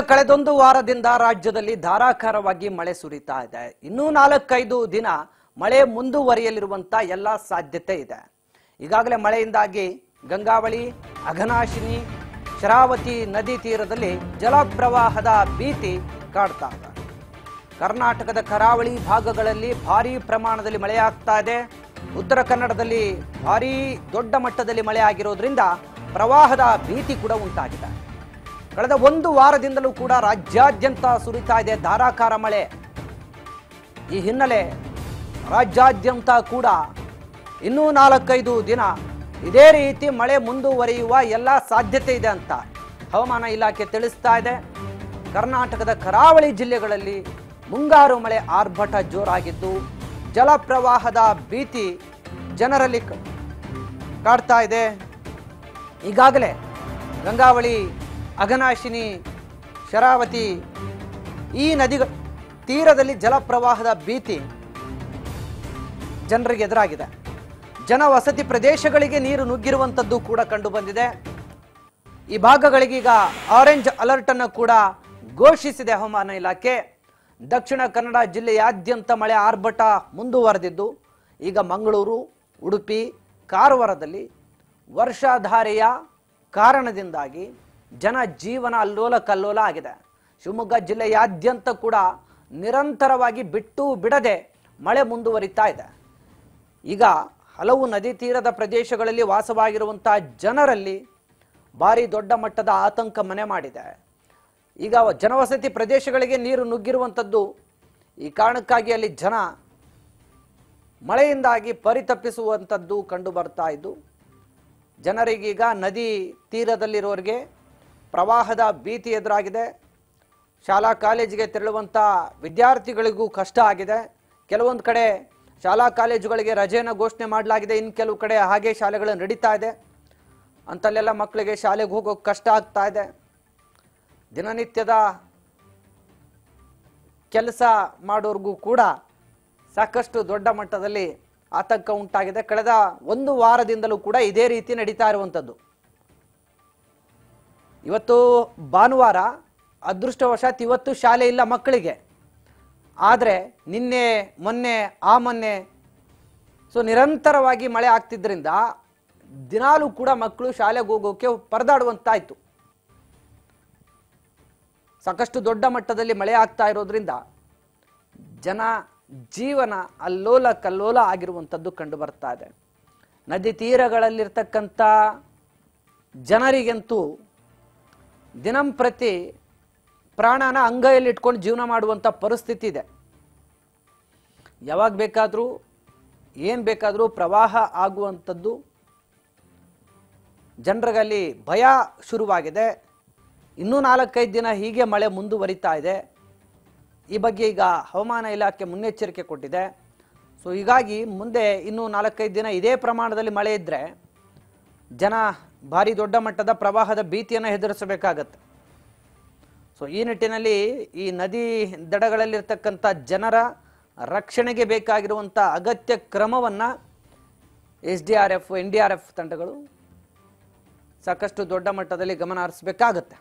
ಕಳೆದೊಂದು ವಾರದಿಂದ ರಾಜ್ಯದಲ್ಲಿ ಧಾರಾಕಾರವಾಗಿ ಮಳೆ ಸುರಿತಾ ಇದೆ. ಇನ್ನೂ ನಾಲ್ಕೈದು ದಿನ ಮಳೆ ಮುಂದುವರಿಯಲಿರುವಂತ ಎಲ್ಲ ಸಾಧ್ಯತೆ ಇದೆ. ಈಗಾಗಲೇ ಮಳೆಯಿಂದಾಗಿ ಗಂಗಾವಳಿ, ಅಘನಾಶಿನಿ, ಶರಾವತಿ ನದಿ ತೀರದಲ್ಲಿ ಜಲಪ್ರವಾಹದ ಭೀತಿ ಕಾಡ್ತಾ ಇದೆ. ಕರ್ನಾಟಕದ ಕರಾವಳಿ ಭಾಗಗಳಲ್ಲಿ ಭಾರಿ ಪ್ರಮಾಣದಲ್ಲಿ ಮಳೆಯಾಗ್ತಾ ಇದೆ. ಉತ್ತರ ಕನ್ನಡದಲ್ಲಿ ಭಾರೀ ದೊಡ್ಡ ಮಟ್ಟದಲ್ಲಿ ಮಳೆ ಪ್ರವಾಹದ ಭೀತಿ ಕೂಡ ಉಂಟಾಗಿದೆ. ಕಳೆದ ಒಂದು ವಾರದಿಂದಲೂ ಕೂಡ ರಾಜ್ಯಾದ್ಯಂತ ಸುರಿತಾ ಇದೆ ಧಾರಾಕಾರ ಮಳೆ. ಈ ಹಿನ್ನೆಲೆ ರಾಜ್ಯಾದ್ಯಂತ ಕೂಡ ಇನ್ನೂ ನಾಲ್ಕೈದು ದಿನ ಇದೇ ರೀತಿ ಮಳೆ ಮುಂದುವರಿಯುವ ಎಲ್ಲ ಸಾಧ್ಯತೆ ಇದೆ ಅಂತ ಹವಾಮಾನ ಇಲಾಖೆ ತಿಳಿಸ್ತಾ ಇದೆ. ಕರ್ನಾಟಕದ ಕರಾವಳಿ ಜಿಲ್ಲೆಗಳಲ್ಲಿ ಮುಂಗಾರು ಮಳೆ ಆರ್ಭಟ ಜೋರಾಗಿದ್ದು ಜಲಪ್ರವಾಹದ ಭೀತಿ ಜನರಲ್ಲಿ ಕಾಡ್ತಾ ಇದೆ. ಈಗಾಗಲೇ ಗಂಗಾವಳಿ ಅಘನಾಶಿನಿ, ಶರಾವತಿ, ಈ ನದಿಗಳ ತೀರದಲ್ಲಿ ಜಲಪ್ರವಾಹದ ಭೀತಿ ಜನರಿಗೆ ಎದುರಾಗಿದೆ. ಜನ ವಸತಿ ಪ್ರದೇಶಗಳಿಗೆ ನೀರು ನುಗ್ಗಿರುವಂಥದ್ದು ಕೂಡ ಕಂಡುಬಂದಿದೆ ಈ ಭಾಗಗಳಿಗೆ ಈಗ ಆರೆಂಜ್ ಅಲರ್ಟ್ ಅನ್ನು ಕೂಡ ಘೋಷಿಸಿದೆ ಹವಾಮಾನ ಇಲಾಖೆ. ದಕ್ಷಿಣ ಕನ್ನಡ ಜಿಲ್ಲೆಯಾದ್ಯಂತ ಮಳೆ ಆರ್ಭಟ ಮುಂದುವರೆದಿದ್ದು, ಈಗ ಮಂಗಳೂರು, ಉಡುಪಿ, ಕಾರವಾರದಲ್ಲಿ ವರ್ಷಾಧಾರೆಯ ಕಾರಣದಿಂದಾಗಿ ಜನ ಜೀವನ ಅಲ್ಲೋಲ ಕಲ್ಲೋಲ ಆಗಿದೆ. ಶಿವಮೊಗ್ಗ ಜಿಲ್ಲೆಯಾದ್ಯಂತ ಕೂಡ ನಿರಂತರವಾಗಿ ಬಿಟ್ಟು ಬಿಡದೆ ಮಳೆ ಮುಂದುವರಿತಾ ಇದೆ. ಈಗ ಹಲವು ನದಿ ತೀರದ ಪ್ರದೇಶಗಳಲ್ಲಿ ವಾಸವಾಗಿರುವಂಥ ಜನರಲ್ಲಿ ಭಾರಿ ದೊಡ್ಡ ಮಟ್ಟದ ಆತಂಕ ಮನೆ ಮಾಡಿದೆ. ಈಗ ಜನವಸತಿ ಪ್ರದೇಶಗಳಿಗೆ ನೀರು ನುಗ್ಗಿರುವಂಥದ್ದು ಈ ಕಾರಣಕ್ಕಾಗಿ ಅಲ್ಲಿ ಜನ ಮಳೆಯಿಂದಾಗಿ ಪರಿತಪ್ಪಿಸುವಂಥದ್ದು ಕಂಡು ಬರ್ತಾ ಇದ್ದು ಜನರಿಗೀಗ ನದಿ ತೀರದಲ್ಲಿರೋರಿಗೆ ಪ್ರವಾಹದ ಭೀತಿ ಎದುರಾಗಿದೆ. ಶಾಲಾ ಕಾಲೇಜಿಗೆ ತೆರಳುವಂಥ ವಿದ್ಯಾರ್ಥಿಗಳಿಗೂ ಕಷ್ಟ ಆಗಿದೆ. ಕೆಲವೊಂದು ಕಡೆ ಶಾಲಾ ಕಾಲೇಜುಗಳಿಗೆ ರಜೆಯನ್ನು ಘೋಷಣೆ ಮಾಡಲಾಗಿದೆ. ಇನ್ನು ಕೆಲವು ಕಡೆ ಹಾಗೆ ಶಾಲೆಗಳು ನಡೀತಾ ಇದೆ. ಅಂತಲ್ಲೆಲ್ಲ ಮಕ್ಕಳಿಗೆ ಶಾಲೆಗೆ ಹೋಗೋಕೆ ಕಷ್ಟ ಆಗ್ತಾ ಇದೆ. ದಿನನಿತ್ಯದ ಕೆಲಸ ಮಾಡೋರಿಗೂ ಕೂಡ ಸಾಕಷ್ಟು ದೊಡ್ಡ ಮಟ್ಟದಲ್ಲಿ ಆತಂಕ ಉಂಟಾಗಿದೆ. ಕಳೆದ ಒಂದು ವಾರದಿಂದಲೂ ಕೂಡ ಇದೇ ರೀತಿ ನಡೀತಾ ಇರುವಂಥದ್ದು ಇವತ್ತು ಭಾನುವಾರ ಅದೃಷ್ಟವಶಾತ್ ಇವತ್ತು ಶಾಲೆ ಇಲ್ಲ ಮಕ್ಕಳಿಗೆ. ಆದರೆ ನಿನ್ನೆ, ಮೊನ್ನೆ, ಆ ಮೊನ್ನೆ, ಸೊ ನಿರಂತರವಾಗಿ ಮಳೆ ಆಗ್ತಿದ್ದರಿಂದ ದಿನಾಲೂ ಕೂಡ ಮಕ್ಕಳು ಶಾಲೆಗೆ ಹೋಗೋಕೆ ಪರದಾಡುವಂತಾಯಿತು. ಸಾಕಷ್ಟು ದೊಡ್ಡ ಮಟ್ಟದಲ್ಲಿ ಮಳೆ ಆಗ್ತಾ ಇರೋದ್ರಿಂದ ಜನ ಜೀವನ ಅಲ್ಲೋಲ ಕಲ್ಲೋಲ ಆಗಿರುವಂಥದ್ದು ಕಂಡು ಬರ್ತಾ ಇದೆ. ನದಿ ತೀರಗಳಲ್ಲಿರ್ತಕ್ಕಂಥ ಜನರಿಗಂತೂ ದಿನಂಪ್ರತಿ ಪ್ರಾಣನ ಅಂಗೈಯಲ್ಲಿ ಇಟ್ಕೊಂಡು ಜೀವನ ಮಾಡುವಂಥ ಪರಿಸ್ಥಿತಿ ಇದೆ. ಯಾವಾಗ ಬೇಕಾದರೂ, ಏನು ಬೇಕಾದರೂ ಪ್ರವಾಹ ಆಗುವಂಥದ್ದು, ಜನರಿಗಲ್ಲಿ ಭಯ ಶುರುವಾಗಿದೆ. ಇನ್ನೂ ನಾಲ್ಕೈದು ದಿನ ಹೀಗೆ ಮಳೆ ಮುಂದುವರಿತಾ ಇದೆ. ಈ ಬಗ್ಗೆ ಈಗ ಹವಾಮಾನ ಇಲಾಖೆ ಮುನ್ನೆಚ್ಚರಿಕೆ ಕೊಟ್ಟಿದೆ. ಸೊ ಹೀಗಾಗಿ ಮುಂದೆ ಇನ್ನೂ ನಾಲ್ಕೈದು ದಿನ ಇದೇ ಪ್ರಮಾಣದಲ್ಲಿ ಮಳೆ ಇದ್ದರೆ ಜನ ಭಾರಿ ದೊಡ್ಡ ಮಟ್ಟದ ಪ್ರವಾಹದ ಭೀತಿಯನ್ನು ಎದುರಿಸಬೇಕಾಗತ್ತೆ. ಸೊ ಈ ನಿಟ್ಟಿನಲ್ಲಿ ಈ ನದಿ ದಡಗಳಲ್ಲಿರ್ತಕ್ಕಂಥ ಜನರ ರಕ್ಷಣೆಗೆ ಬೇಕಾಗಿರುವಂಥ ಅಗತ್ಯ ಕ್ರಮವನ್ನು S D R F, N D R F ತಂಡಗಳು ಸಾಕಷ್ಟು ದೊಡ್ಡ ಮಟ್ಟದಲ್ಲಿ ಗಮನ ಹರಿಸಬೇಕಾಗತ್ತೆ.